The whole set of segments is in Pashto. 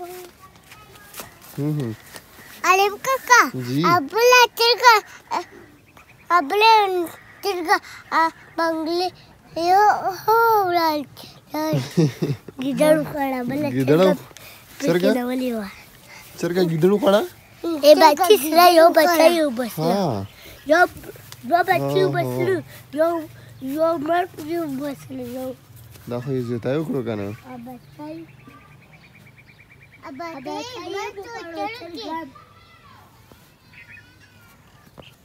हम्म अलीम काका जी अबला तिरका अबले तिरका बंगले यो हो लाइक गिदड़ू काड़ा बले गिदड़ू सरका सरका गिदड़ू काड़ा ए बच्ची सरा यो बच्चा यो बस हां यो यो बच्ची बसलू यो यो मर यो बसलू यो देखो ये जतायो करो काना बच्चा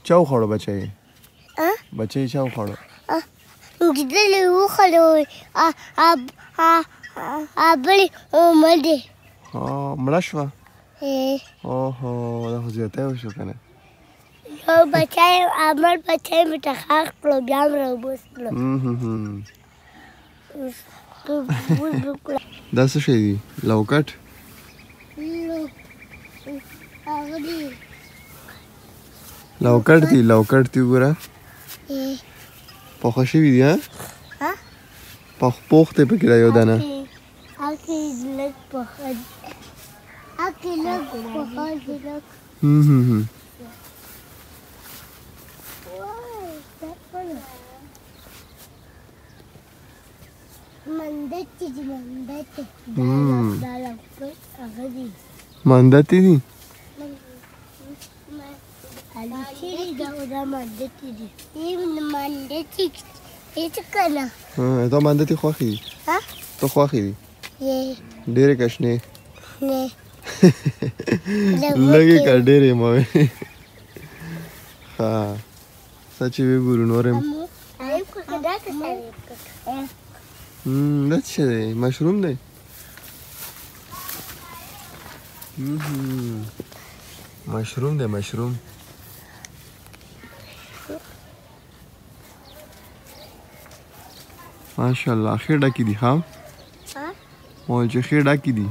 چاو خوړو بچي ا بچي چاو خوړو ا ګیدل و خلو ا ا ا بلی او مده او ملشوا اوهو دا خو زیاته وشو کنه نو بچای عمل بچای مې تخاخ کړو بیا مې راوبوس کړو دا څه شی دی لوکټ لوکټ دی لوکټ دی ګوره پخه شوي دي ها پخ پوخ دی پکې دا یو دانه هلکې لږ پخه هلکې لږ پخه دي لږ मंदिर मंदिर مندتي دي کله ها دا باندې تی خوخي ها ته خوخي دي ډېرې کښنه نه لګي کا ډېرې مو ها سچې وی ګورو نورم هم دا څه دی مشروم دی مشروم دی مشروم ماشاءالله خیر ډکی دی ها مول چې خیر ډکی دی